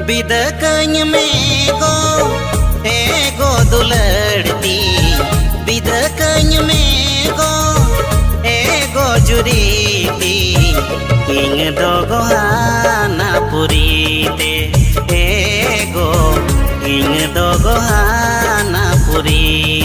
विदकन में गो एगो दुलड़ती। विदकन में गो एगो जुरीती। इंग दोगो हाना पुरीते एगो किंग दो गोहाना पुरी